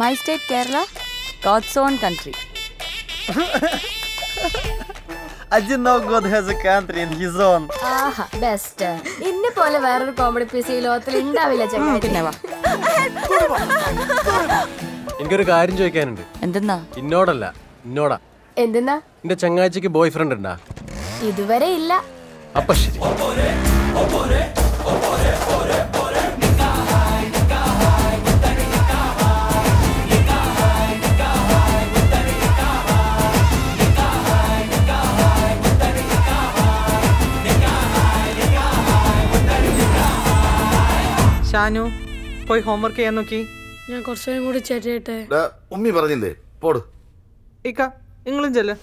My state Kerala God's own country I didn't know God has a country in his own. ആഹാ best ഇന്നെ പോലെ വേറൊരു comedy piece ഈ ലോകത്തിൽ ഉണ്ടാവില്ല എനിക്കൊരു കാര്യം ചോദിക്കാനുണ്ട്. എന്തെന്നാ? ഇന്നോടല്ല ഇന്നോടാ. എന്തെന്നാ? എന്റെ ചങ്ങാഴ്ചക്ക് ബോയ് ഫ്രണ്ട് ഉണ്ടാ? ഇതുവരെ ഇല്ല. അപ്പൊ ശരി. ഷാനു പോയി ഹോംവർക്ക് ചെയ്യാൻ നോക്കി. ഞാൻ കുറച്ചു കൂടി ചേട്ടേട്ടെ ഉമ്മി പറഞ്ഞില്ലേ? പോട്. ഇക്ക നിങ്ങളും ചെല്ല്.